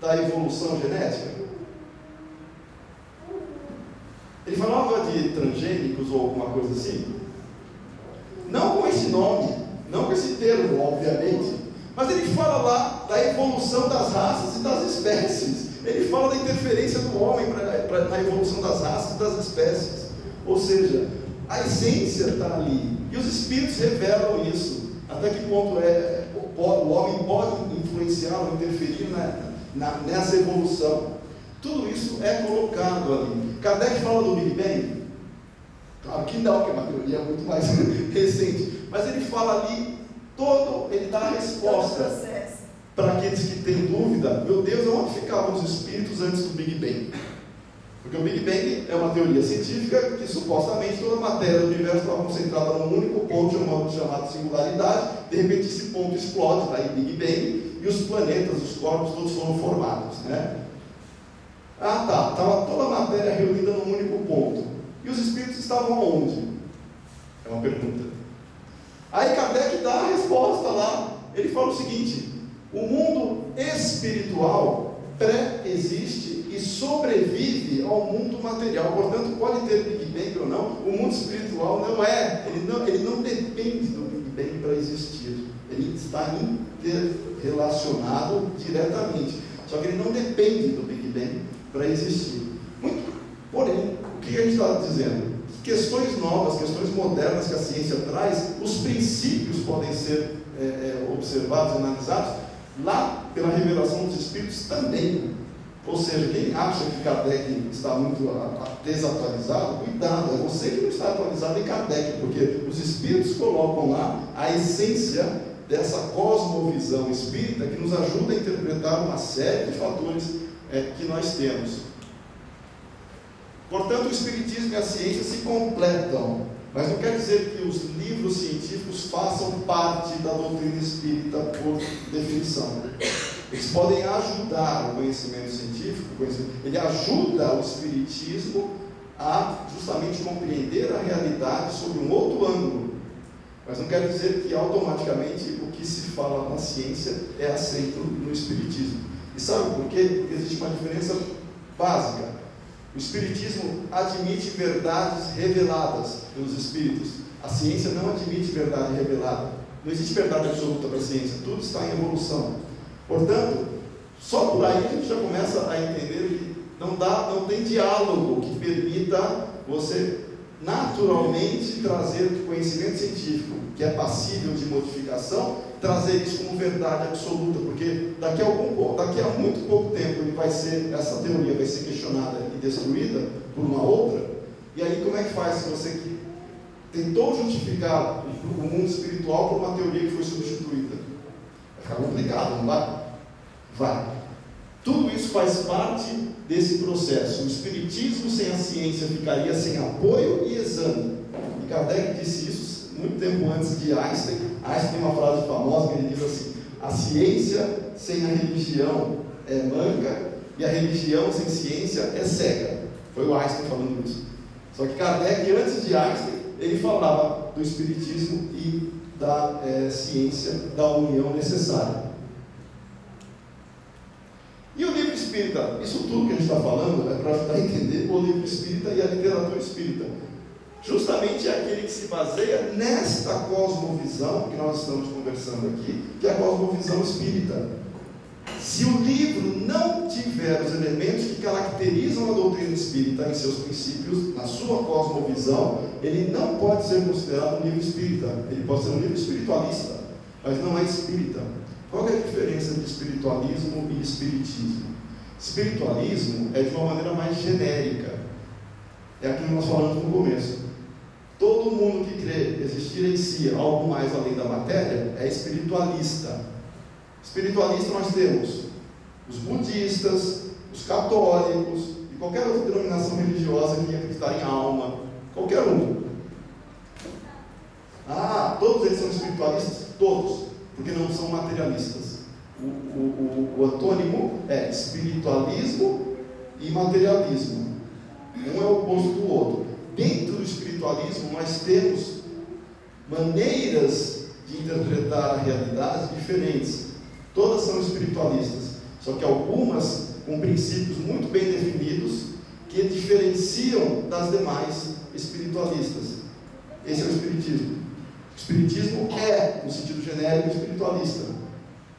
da evolução genética. Ele falava de transgênicos ou alguma coisa assim. Não com esse nome, não com esse termo, obviamente, mas ele fala lá da evolução das raças e das espécies. Ele fala da interferência do homem pra, na evolução das raças e das espécies. Ou seja, a essência está ali. E os espíritos revelam isso. Até que ponto é, o homem pode influenciar ou interferir na, na, nessa evolução. Tudo isso é colocado ali. Kardec fala do Big Bang? Claro que não, que é uma teoria muito mais recente. Mas ele fala ali todo, ele dá a resposta para aqueles que têm dúvida. Meu Deus, onde ficavam os espíritos antes do Big Bang? Porque o Big Bang é uma teoria científica que supostamente toda a matéria do universo estava concentrada num único ponto chamado, chamado singularidade. De repente esse ponto explode, daí Big Bang, e os planetas, os corpos todos foram formados. Né? Ah tá, estava toda a matéria reunida num único ponto. E os espíritos estavam onde? É uma pergunta. Aí Kardec dá a resposta lá. Ele fala o seguinte: o mundo espiritual pré-existe e sobrevive ao mundo material. Portanto, pode ter Big Bang ou não, o mundo espiritual não é, ele não, ele não depende do Big Bang para existir. Ele está interrelacionado diretamente. Só que ele não depende do Big Bang para existir. Muito, porém, o que a gente está dizendo? Questões novas, questões modernas que a ciência traz, os princípios podem ser é, é, observados analisados lá pela revelação dos Espíritos também. Ou seja, quem acha que Kardec está muito desatualizado, cuidado, é você que não está atualizado em Kardec, porque os Espíritos colocam lá a essência dessa cosmovisão espírita que nos ajuda a interpretar uma série de fatores é, que nós temos. Portanto, o Espiritismo e a ciência se completam, mas não quer dizer que os livros científicos façam parte da doutrina espírita por definição. Eles podem ajudar o conhecimento científico, ele ajuda o Espiritismo a justamente compreender a realidade sob um outro ângulo. Mas não quer dizer que automaticamente o que se fala na ciência é aceito no Espiritismo. E sabe por quê? Porque existe uma diferença básica. O Espiritismo admite verdades reveladas pelos Espíritos. A ciência não admite verdade revelada. Não existe verdade absoluta para a ciência. Tudo está em evolução. Portanto, só por aí a gente já começa a entender que não, dá, não tem diálogo que permita você naturalmente trazer conhecimento científico que é passível de modificação, trazer isso como verdade absoluta, porque daqui a, algum, daqui a muito pouco tempo ele vai ser, essa teoria vai ser questionada e destruída por uma outra, e aí como é que faz se você que tentou justificar o mundo espiritual por uma teoria que foi substituída? Vai ficar complicado, não vai? Vai. Tudo isso faz parte desse processo. O espiritismo sem a ciência ficaria sem apoio e exame. E Kardec disse isso muito tempo antes de Einstein. Einstein tem uma frase famosa que ele diz assim: a ciência sem a religião é manca e a religião sem ciência é cega. Foi o Einstein falando isso. Só que Kardec, antes de Einstein, ele falava do espiritismo e da é, ciência, da união necessária. E o livro espírita? Isso tudo que a gente está falando é para ajudar a entender o livro espírita e a literatura espírita. Justamente é aquele que se baseia nesta cosmovisão que nós estamos conversando aqui, que é a cosmovisão espírita. Se o livro não tiver os elementos que caracterizam a doutrina espírita em seus princípios, na sua cosmovisão, ele não pode ser considerado um livro espírita. Ele pode ser um livro espiritualista, mas não é espírita. Qual é a diferença de espiritualismo e espiritismo? Espiritualismo é de uma maneira mais genérica. É aquilo que nós falamos no começo. Todo mundo que crê existir em si algo mais além da matéria é espiritualista. Espiritualista nós temos os budistas, os católicos e qualquer outra denominação religiosa que acreditar em alma, qualquer um. Ah, todos eles são espiritualistas? Todos porque não são materialistas. O, o, o, o antônimo é espiritualismo e materialismo. Um é o oposto do outro. Dentro do espiritualismo, nós temos maneiras de interpretar a realidade diferentes. Todas são espiritualistas, só que algumas com princípios muito bem definidos que diferenciam das demais espiritualistas. Esse é o espiritismo. O Espiritismo é, no sentido genérico, espiritualista.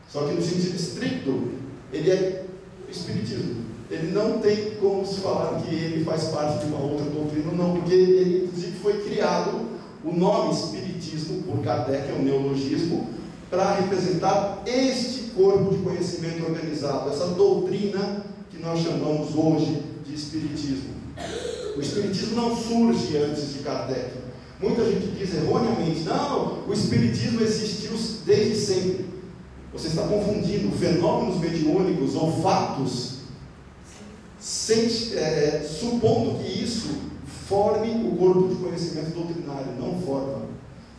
Só que no sentido estricto, ele é Espiritismo. Ele não tem como se falar que ele faz parte de uma outra doutrina, não, porque ele, inclusive, foi criado o nome Espiritismo, por Kardec, é um neologismo, para representar este corpo de conhecimento organizado, essa doutrina que nós chamamos hoje de Espiritismo. O Espiritismo não surge antes de Kardec. Muita gente diz erroneamente, não, o Espiritismo existiu desde sempre. Você está confundindo fenômenos mediúnicos ou fatos, sem, é, supondo que isso forme o corpo de conhecimento doutrinário. Não forma.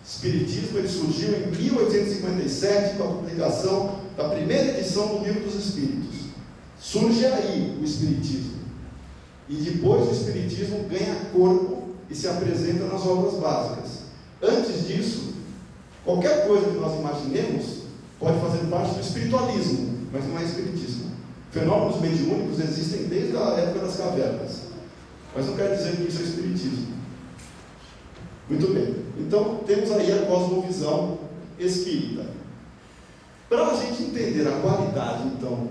Espiritismo ele surgiu em 1857 com a publicação da primeira edição do Livro dos Espíritos. Surge aí o Espiritismo. E depois o Espiritismo ganha corpo e se apresenta nas obras básicas. Antes disso, qualquer coisa que nós imaginemos pode fazer parte do espiritualismo, mas não é espiritismo. Fenômenos mediúnicos existem desde a época das cavernas. Mas não quer dizer que isso é espiritismo. Muito bem. Então, temos aí a cosmovisão espírita. Para a gente entender a qualidade, então,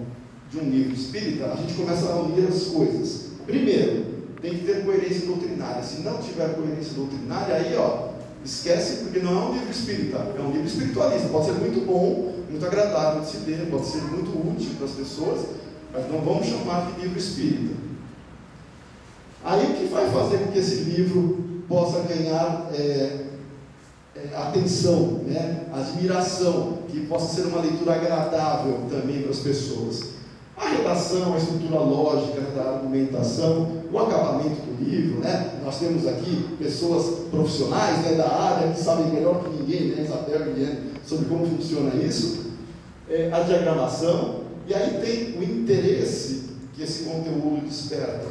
de um livro espírita, a gente começa a unir as coisas. Primeiro, tem que ter coerência doutrinária. Se não tiver coerência doutrinária, aí, ó, esquece, porque não é um livro espírita, é um livro espiritualista. Pode ser muito bom, muito agradável de se ler, pode ser muito útil para as pessoas, mas não vamos chamar de livro espírita. Aí o que vai fazer com que esse livro possa ganhar é, é, atenção, né? admiração, que possa ser uma leitura agradável também para as pessoas? A redação, a estrutura lógica né, da argumentação, o acabamento do livro, né? Nós temos aqui pessoas profissionais né, da área que sabem melhor que ninguém, né? Isabel Guilherme, sobre como funciona isso. É, a diagramação, e aí tem o interesse que esse conteúdo desperta.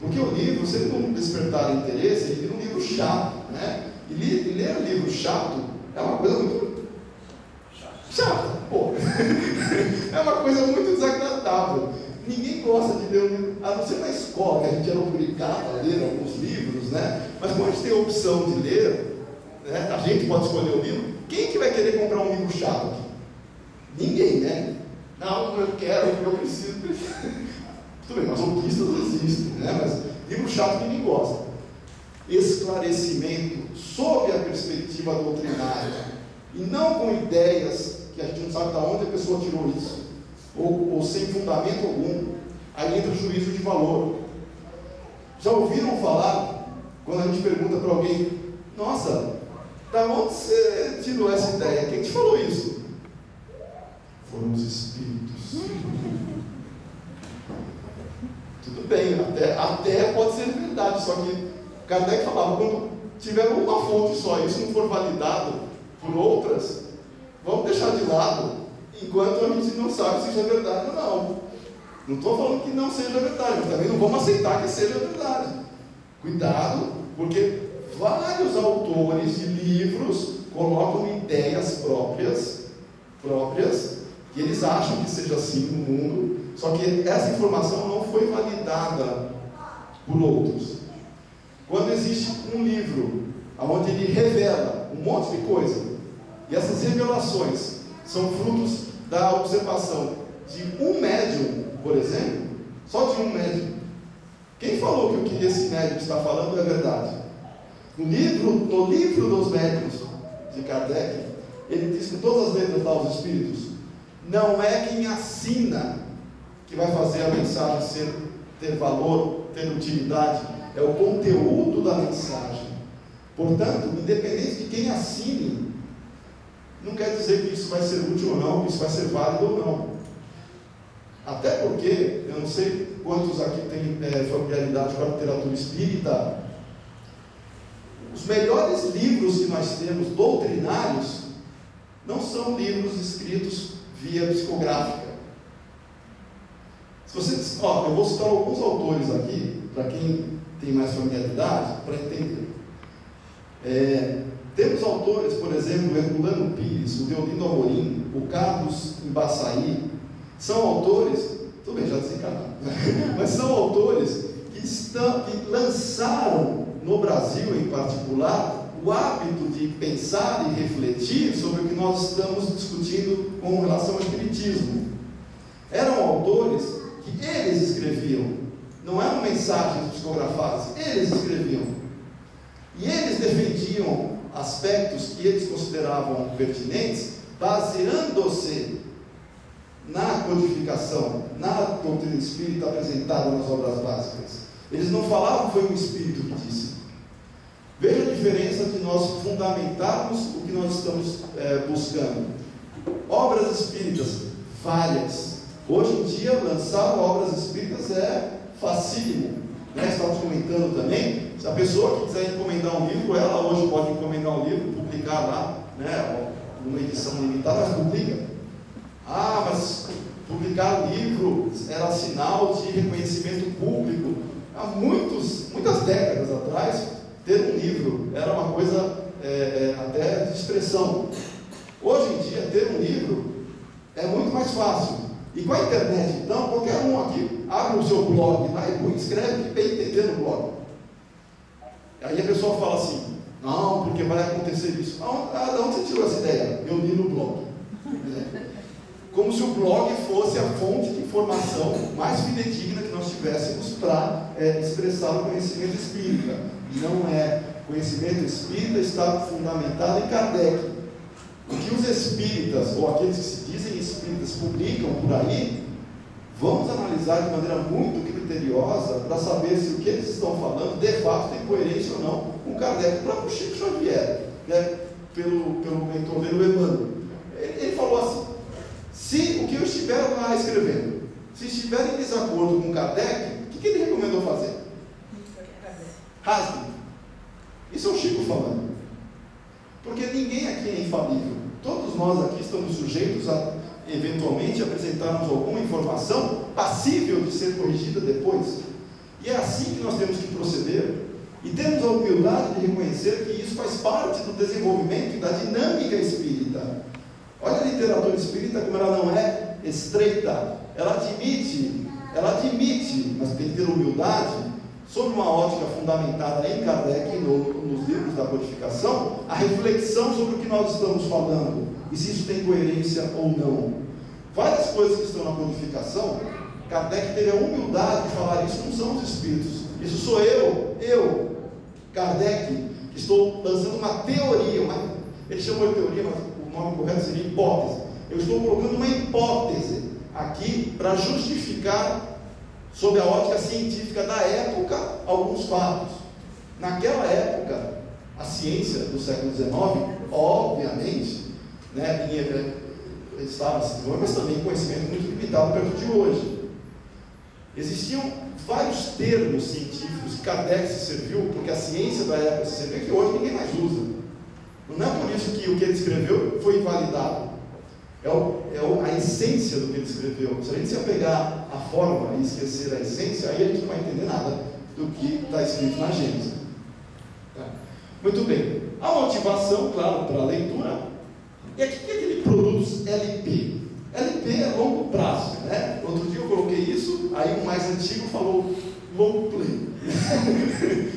Porque o livro, se ele não despertar interesse, ele vira um livro chato, né? E ler, um livro chato é uma coisa muito chata, pô. é uma coisa muito desagradável. Ninguém gosta de ler um livro, a não ser na escola, que a gente era obrigado a ler alguns livros, né? Mas quando a gente tem a opção de ler, né? a gente pode escolher o livro, quem que vai querer comprar um livro chato? Ninguém, né? Não, eu quero, eu preciso. Tudo bem, masoquistas existem, né? Mas livro chato ninguém gosta. Esclarecimento sob a perspectiva doutrinária e não com ideias que a gente não sabe de onde a pessoa tirou isso, ou, ou sem fundamento algum. Aí entra o juízo de valor. Já ouviram falar, quando a gente pergunta para alguém, nossa, da onde você tirou essa ideia? Quem te falou isso? Foram os espíritos. Tudo bem, até, até pode ser verdade, só que Kardec falava, quando tiver uma fonte só, isso não for validado por outras, vamos deixar de lado, enquanto a gente não sabe se isso é verdade ou não. Não estou falando que não seja verdade, mas também não vamos aceitar que seja verdade. Cuidado, porque vários autores de livros colocam ideias próprias, próprias, que eles acham que seja assim no mundo, só que essa informação não foi validada por outros. Quando existe um livro onde ele revela um monte de coisa, e essas revelações são frutos da observação de um médium, por exemplo, só de um médium. Quem falou que o que esse médium está falando é verdade? No livro, no livro dos médiuns de Kardec, ele diz com todas as letras lá os espíritos, não é quem assina que vai fazer a mensagem ser, ter valor, ter utilidade, é o conteúdo da mensagem. Portanto, independente de quem assine, não quer dizer que isso vai ser útil ou não, que isso vai ser válido ou não. Até porque, eu não sei quantos aqui têm é, familiaridade com a literatura espírita, os melhores livros que nós temos, doutrinários, não são livros escritos via psicográfica. Se você, ó, eu vou citar alguns autores aqui, para quem tem mais familiaridade, para entender. É, temos autores, por exemplo, Herculano Pires, o Deodino Amorim, o Carlos Embaçaí, são autores, tudo bem, já desencarnaram, mas são autores que, estão, que lançaram no Brasil em particular o hábito de pensar e refletir sobre o que nós estamos discutindo com relação ao Espiritismo. Eram autores que eles escreviam, não eram mensagens psicografadas, eles escreviam. E eles defendiam aspectos que eles consideravam pertinentes, baseando-se na codificação, na doutrina espírita apresentada nas obras básicas. Eles não falavam que foi um espírito que disse. Veja a diferença de nós fundamentarmos o que nós estamos é, buscando. Obras espíritas, várias. Hoje em dia, lançar obras espíritas é facílimo. Né? Estamos comentando também. Se a pessoa que quiser encomendar um livro, ela hoje pode encomendar um livro, publicar lá, né? uma edição limitada, mas publica. Ah, mas publicar livro era sinal de reconhecimento público. Há muitos, muitas décadas atrás, ter um livro era uma coisa é, é, até de expressão. Hoje em dia, ter um livro é muito mais fácil. E com a internet, então, qualquer um aqui abre o seu blog lá e escreve o que entender no blog. Aí a pessoa fala assim, não, porque vai acontecer isso. Ah, de onde você tirou essa ideia? Eu li no blog. É. Como se o blog fosse a fonte de informação mais fidedigna que nós tivéssemos para é, expressar o conhecimento espírita. Não é. Conhecimento espírita está fundamentado em Kardec. O que os espíritas, ou aqueles que se dizem espíritas, publicam por aí, vamos analisar de maneira muito criteriosa para saber se o que eles estão falando de fato tem coerência ou não com Kardec, o próprio Chico Xavier, né, pelo, pelo mentor dele, o Emmanuel. Ele, ele falou assim: se o que eu estiver lá escrevendo, se estiver em desacordo com Kardec, o que, que ele recomendou fazer? Rasgue. Isso é o Chico falando. Porque ninguém aqui é infalível. Todos nós aqui estamos sujeitos a eventualmente apresentarmos alguma informação passível de ser corrigida depois. E é assim que nós temos que proceder. E temos a humildade de reconhecer que isso faz parte do desenvolvimento e da dinâmica espírita. Olha a literatura espírita como ela não é estreita, ela admite, ela admite, mas tem que ter humildade, sob uma ótica fundamentada em Kardec e no, nos livros da codificação, a reflexão sobre o que nós estamos falando e se isso tem coerência ou não. Várias coisas que estão na codificação, Kardec teve a humildade de falar isso não são os espíritos, isso sou eu, eu, Kardec, que estou lançando uma teoria, uma, ele chamou de teoria, mas o nome correto seria hipótese. Eu estou colocando uma hipótese aqui para justificar, sob a ótica científica da época, alguns fatos. Naquela época, a ciência do século XIX, obviamente, né, estava se desenvolvendo, mas também conhecimento muito limitado perto de hoje. Existiam vários termos científicos que Kardec se serviu, porque a ciência da época se serviu, que hoje ninguém mais usa. Não é por isso que o que ele escreveu foi invalidado. É, o, é o, a essência do que ele escreveu. Se a gente se apegar à forma e esquecer a essência, aí a gente não vai entender nada do que está escrito na Gênesis. Tá? Muito bem. A motivação, claro, para a leitura. E aqui que é produtos LP? LP é longo prazo, né? Outro dia eu coloquei isso, aí um mais antigo falou long play.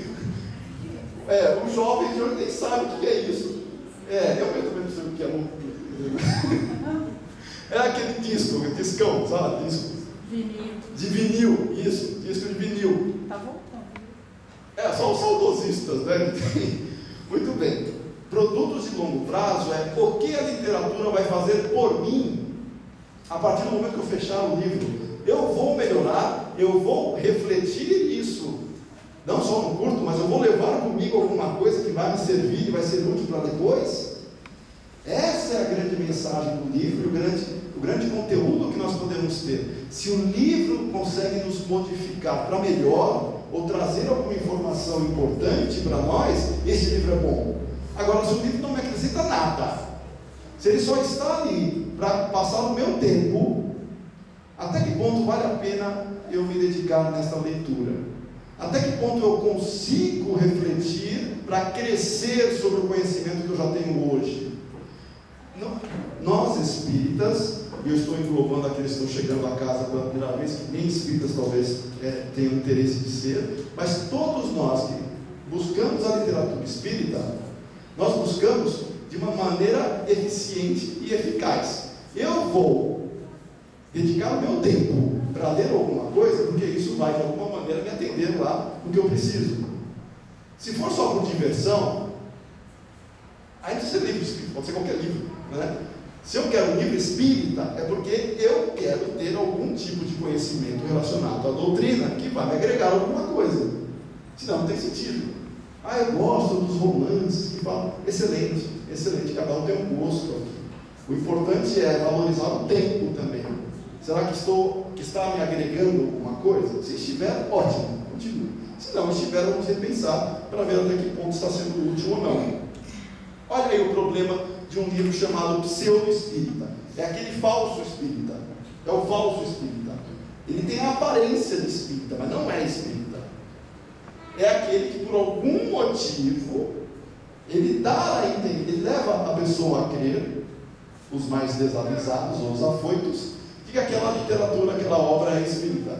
é, o jovem de hoje nem sabe o que é isso. É, eu também não sei o que é long play. É aquele disco, discão, sabe? Disco. Vinil. De vinil, isso, disco de vinil. Tá voltando. É, só os saudosistas, né? Muito bem. Produtos de longo prazo é o que a literatura vai fazer por mim a partir do momento que eu fechar o livro. Eu vou melhorar, eu vou refletir isso. Não só no curto, mas eu vou levar comigo alguma coisa que vai me servir e vai ser útil para depois. Essa é a grande mensagem do livro, o grande, o grande conteúdo que nós podemos ter. Se o livro consegue nos modificar para melhor, ou trazer alguma informação importante para nós, esse livro é bom. Agora, se o livro não me acrescenta nada, se ele só está ali para passar o meu tempo, até que ponto vale a pena eu me dedicar nesta leitura? Até que ponto eu consigo refletir para crescer sobre o conhecimento que eu já tenho hoje? Nós espíritas, e eu estou englobando aqueles que estão chegando a casa pela primeira vez, que nem espíritas talvez é, tenham interesse de ser, mas todos nós que buscamos a literatura espírita, nós buscamos de uma maneira eficiente e eficaz. Eu vou dedicar o meu tempo para ler alguma coisa, porque isso vai de alguma maneira me atender lá no que eu preciso. Se for só por diversão, aí não ser livro espírita, pode ser qualquer livro. Né? Se eu quero um livro espírita, é porque eu quero ter algum tipo de conhecimento relacionado à doutrina que vai me agregar alguma coisa. Senão não tem sentido. Ah, eu gosto dos romances que falam. Excelente, excelente, cada um tem um gosto aqui. O importante é valorizar o tempo também. Será que, estou, que está me agregando alguma coisa? Se estiver, ótimo, continue. Se não estiver, vamos repensar para ver até que ponto está sendo útil ou não. Olha aí o problema de um livro chamado Pseudo-Espírita. É aquele falso espírita. É o falso espírita. Ele tem a aparência de espírita, mas não é espírita. É aquele que por algum motivo ele dá a entender, ele leva a pessoa a crer, os mais desavisados ou os afoitos, que aquela literatura, aquela obra é espírita.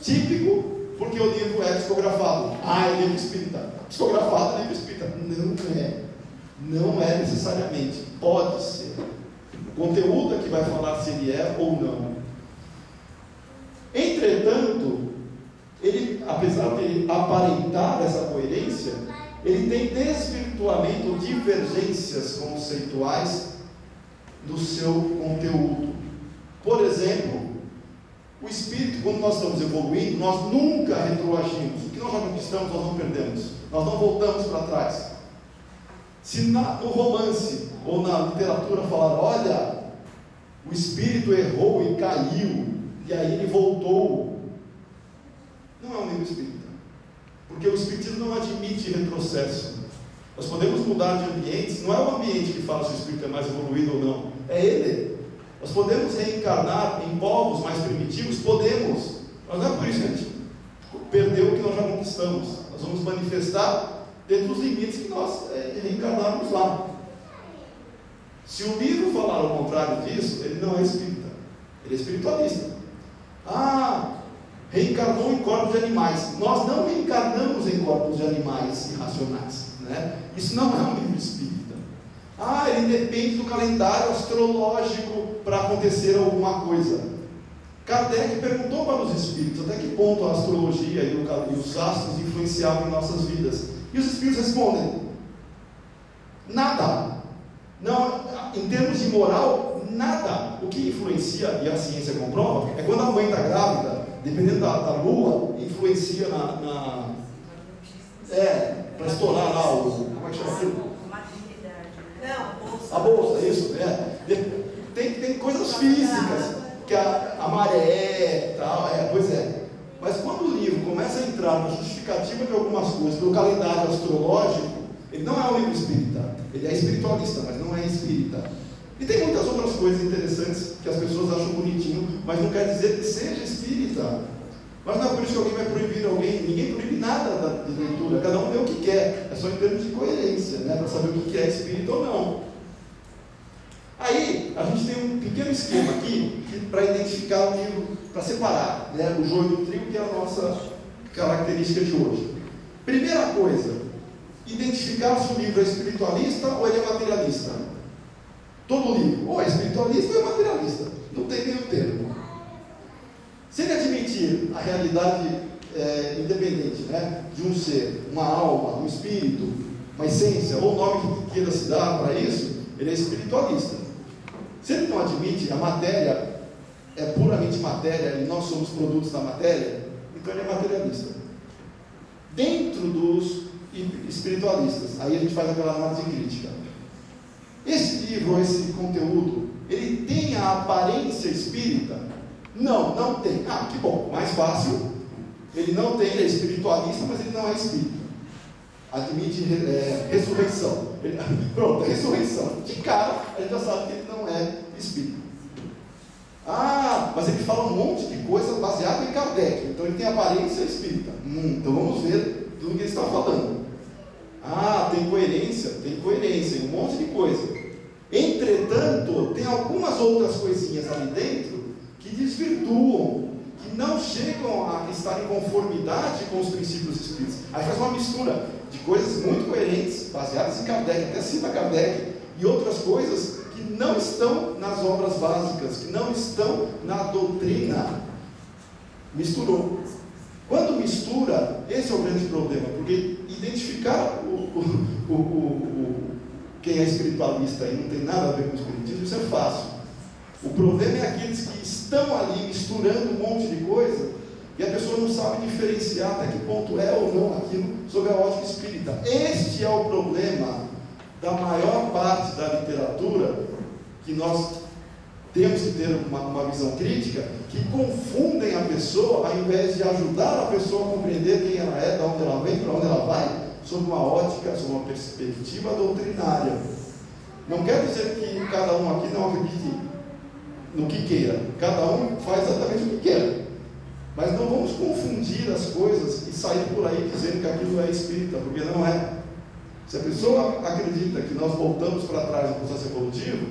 Típico, porque o livro é psicografado. Ah, é livro espírita. Psicografado é livro espírita. Não é. Não é necessariamente. Pode ser. O conteúdo é que vai falar se ele é ou não. Entretanto, ele, apesar de aparentar essa coerência, ele tem desvirtuamento divergências conceituais do seu conteúdo. Por exemplo, o espírito, quando nós estamos evoluindo, nós nunca retroagimos. O que nós já conquistamos, nós não perdemos. Nós não voltamos para trás. Se na, no romance ou na literatura falar, olha, o espírito errou e caiu, e aí ele voltou, não é um livro espírita. Porque o espiritismo não admite retrocesso. Nós podemos mudar de ambientes, não é o ambiente que fala se o espírito é mais evoluído ou não, é ele. Nós podemos reencarnar em povos mais primitivos? Podemos. Mas não é por isso que a gente perdeu o que nós já conquistamos. Nós vamos manifestar dentro dos limites que nós é, reencarnarmos lá. Se o livro falar o contrário disso, ele não é espírita, ele é espiritualista. Ah, reencarnou em corpos de animais. Nós não reencarnamos em corpos de animais irracionais. Né? Isso não é um livro espírita. Ah, ele depende do calendário astrológico para acontecer alguma coisa. Kardec perguntou para os espíritos até que ponto a astrologia e, os astros influenciavam em nossas vidas. E os espíritos respondem: nada. Não, em termos de moral, nada. O que influencia, e a ciência comprova, é quando a mãe está grávida, dependendo da, da lua, influencia na. na é, para estourar lá o. Como é que chama aquilo? A bolsa, isso, é. Tem, tem coisas físicas, que a, a maré tal, é, pois é. Mas quando o livro começa a entrar na justificativa de algumas coisas, pelo calendário astrológico, ele não é um livro espírita. Ele é espiritualista, mas não é espírita. E tem muitas outras coisas interessantes que as pessoas acham bonitinho, mas não quer dizer que seja espírita. Mas não é por isso que alguém vai proibir alguém, ninguém proíbe nada da, de leitura, cada um vê o que quer, é só em termos de coerência, né, para saber o que é espírito ou não. Aí, a gente tem um pequeno esquema aqui para identificar o livro, para separar né, o joio do trigo, que é a nossa característica de hoje. Primeira coisa, identificar se o livro é espiritualista ou ele é materialista. Todo livro, ou é espiritualista ou é materialista. Não tem meio termo. Se ele admitir a realidade é, independente né, de um ser, uma alma, um espírito, uma essência, ou o nome que queira se dar para isso, ele é espiritualista. Se ele não admite a matéria é puramente matéria e nós somos produtos da matéria, então ele é materialista. Dentro dos espiritualistas, aí a gente faz aquela análise crítica. Esse livro, esse conteúdo, ele tem a aparência espírita? Não, não tem. Ah, que bom, mais fácil. Ele não tem, ele é espiritualista, mas ele não é espírita. Admite é, ressurreição. Ele, pronto, ressurreição. De cara, a gente já sabe que ele não é espírita. Ah, mas ele fala um monte de coisa baseada em Kardec. Então ele tem aparência espírita. Hum, então vamos ver tudo que ele está falando. Ah, tem coerência, tem coerência, um monte de coisa. Entretanto, tem algumas outras coisinhas ali dentro que desvirtuam, que não chegam a estar em conformidade com os princípios espíritas. Aí faz uma mistura de coisas muito coerentes, baseadas em Kardec, até cita Kardec, e outras coisas que não estão nas obras básicas, que não estão na doutrina. Misturou. Quando mistura, esse é o grande problema, porque identificar o, o, o, o quem é espiritualista e não tem nada a ver com o espiritismo, isso é fácil. O problema é aqueles que estão ali misturando um monte de coisa e a pessoa não sabe diferenciar até que ponto é ou não aquilo sob a ótica espírita. Este é o problema da maior parte da literatura que nós temos que ter uma, uma visão crítica, que confundem a pessoa, ao invés de ajudar a pessoa a compreender quem ela é, de onde ela vem, para onde ela vai, sob uma ótica, sob uma perspectiva doutrinária. Não quer dizer que cada um aqui não acredite no que queira. Cada um faz exatamente o que quer. Mas não vamos confundir as coisas e sair por aí dizendo que aquilo é espírita, porque não é. Se a pessoa acredita que nós voltamos para trás no processo evolutivo,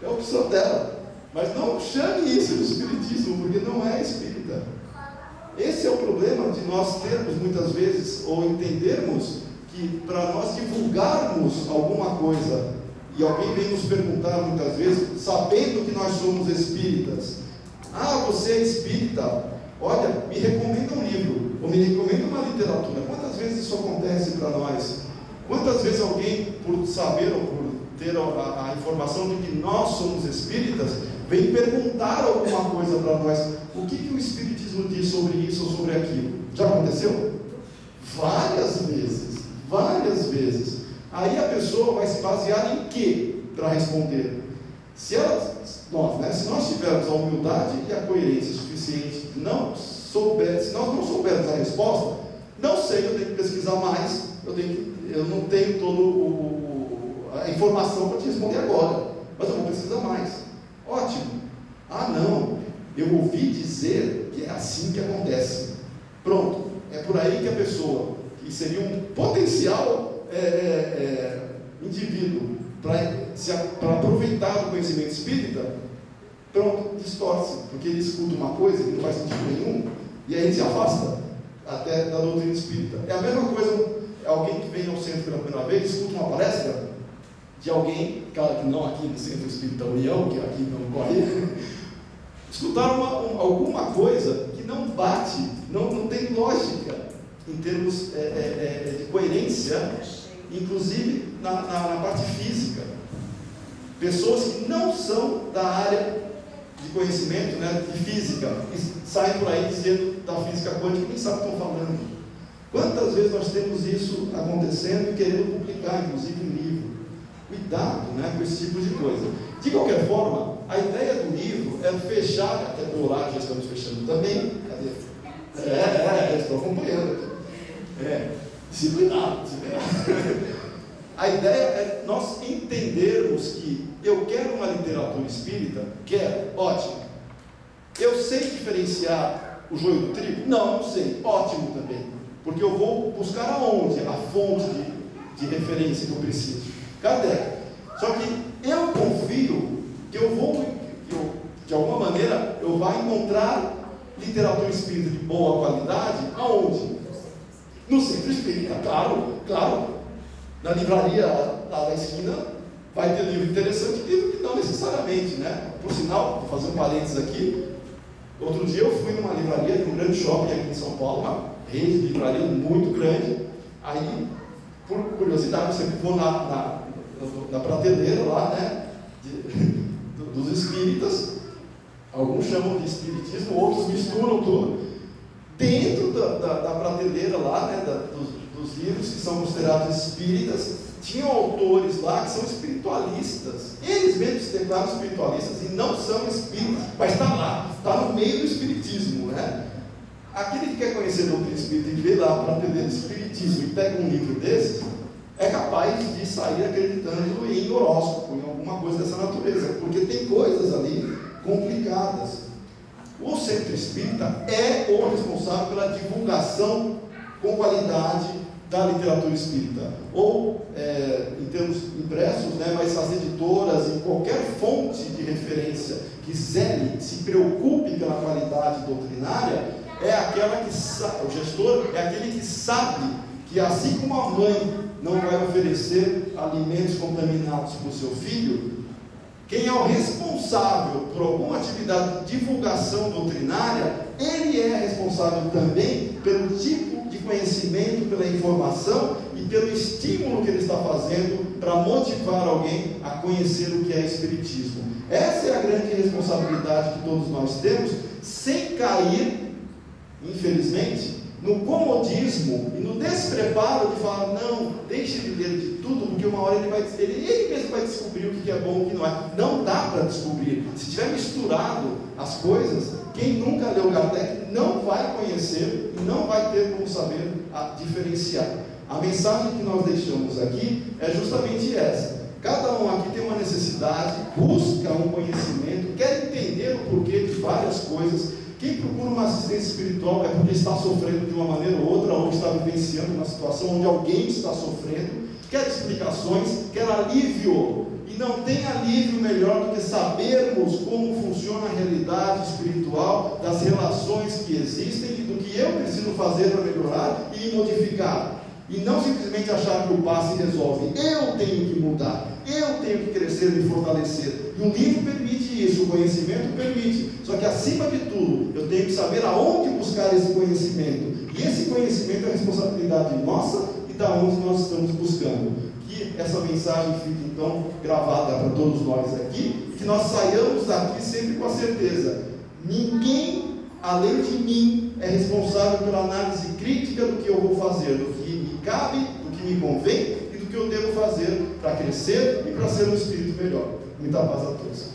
é opção dela. Mas não chame isso de espiritismo, porque não é espírita. Esse é o problema de nós termos muitas vezes, ou entendermos, que para nós divulgarmos alguma coisa, e alguém vem nos perguntar muitas vezes, sabendo que nós somos espíritas, ah, você é espírita, olha, me recomenda um livro, ou me recomenda uma literatura. Quantas vezes isso acontece para nós? Quantas vezes alguém, por saber ou por ter a, a informação de que nós somos espíritas, vem perguntar alguma coisa para nós. O que, que o Espiritismo diz sobre isso ou sobre aquilo? Já aconteceu? Várias vezes, várias vezes. Aí a pessoa vai se basear em quê para responder? Se, ela, nós, né, se nós tivermos a humildade e a coerência suficiente, não souber, se nós não soubermos a resposta, não sei, eu tenho que pesquisar mais, eu, tenho, eu não tenho toda a informação para te responder agora, mas eu vou pesquisar mais. Ótimo. Ah, não, eu ouvi dizer que é assim que acontece. Pronto, é por aí que a pessoa, que seria um potencial é, é, é, indivíduo para aproveitar do conhecimento espírita, pronto, distorce, porque ele escuta uma coisa que não faz sentido nenhum, e aí ele se afasta até da doutrina espírita. É a mesma coisa, alguém que vem ao centro pela primeira vez, escuta uma palestra, de alguém, claro que não aqui no Centro Espírita União, que aqui não corre, escutaram uma, um, alguma coisa que não bate, não, não tem lógica em termos é, é, é, de coerência, inclusive na, na, na parte física. Pessoas que não são da área de conhecimento, né, de física, e saem por aí dizendo da física quântica, nem sabem o que estão falando. Quantas vezes nós temos isso acontecendo e querendo publicar, inclusive em livro? Cuidado né, com esse tipo de coisa. De qualquer forma, a ideia do livro é fechar, até do horário já estamos fechando também. Cadê? É, é, estou acompanhando. É, disciplinado. A ideia é nós entendermos que eu quero uma literatura espírita, quero, ótimo. Eu sei diferenciar o joio do trigo? Não, não sei, ótimo também. Porque eu vou buscar aonde? A fonte de, de referência que eu preciso. Kardec. Só que eu confio que eu vou, que eu, de alguma maneira, eu vou encontrar literatura espírita de boa qualidade, aonde? No centro espírita, claro, claro. Na livraria lá da esquina vai ter livro interessante, livro que não necessariamente, né? Por sinal, vou fazer um parênteses aqui. Outro dia eu fui numa livraria de um grande shopping aqui em São Paulo, uma rede de livraria muito grande. Aí, por curiosidade, eu sempre vou na, na na prateleira lá, né, de, dos espíritas, alguns chamam de espiritismo, outros misturam tudo, dentro da, da, da prateleira lá, né, da, dos, dos, livros que são considerados espíritas, tinham autores lá que são espiritualistas, eles mesmos se declaram espiritualistas e não são espíritas, mas está lá, está no meio do espiritismo, né? Aquele que quer conhecer a doutrina espírita e vê lá a prateleira de espiritismo e pega um livro desses, é capaz de sair acreditando em horóscopo, em alguma coisa dessa natureza, porque tem coisas ali complicadas. O centro espírita é o responsável pela divulgação com qualidade da literatura espírita, ou é, em termos impressos, né, mas as editoras e qualquer fonte de referência que zele, se preocupe pela qualidade doutrinária, é aquela que o gestor é aquele que sabe que assim como a mãe não vai oferecer alimentos contaminados para o seu filho, quem é o responsável por alguma atividade de divulgação doutrinária, ele é responsável também pelo tipo de conhecimento, pela informação e pelo estímulo que ele está fazendo para motivar alguém a conhecer o que é Espiritismo. Essa é a grande responsabilidade que todos nós temos, sem cair, infelizmente, no comodismo e no despreparo de falar, não, deixe de ler de tudo, porque uma hora ele vai ele, ele mesmo vai descobrir o que é bom e o que não é. Não dá para descobrir. Se tiver misturado as coisas, quem nunca leu Kardec não vai conhecer e não vai ter como saber a diferenciar. A mensagem que nós deixamos aqui é justamente essa. Cada um aqui tem uma necessidade, busca um conhecimento, quer entender o porquê de várias coisas quem procura uma assistência espiritual é porque está sofrendo de uma maneira ou outra, ou está vivenciando uma situação onde alguém está sofrendo, quer explicações, quer alívio, e não tem alívio melhor do que sabermos como funciona a realidade espiritual das relações que existem e do que eu preciso fazer para melhorar e modificar. E não simplesmente achar que o passe resolve. Eu tenho que mudar. Eu tenho que crescer e me fortalecer. E o livro permite isso, o conhecimento permite. Só que acima de tudo, eu tenho que saber aonde buscar esse conhecimento. E esse conhecimento é responsabilidade nossa e da onde nós estamos buscando. Que essa mensagem fique então gravada para todos nós aqui que nós saiamos daqui sempre com a certeza: ninguém além de mim é responsável pela análise crítica do que eu vou fazer, do que me cabe, do que me convém do que eu devo fazer para crescer e para ser um espírito melhor. Muita paz a todos.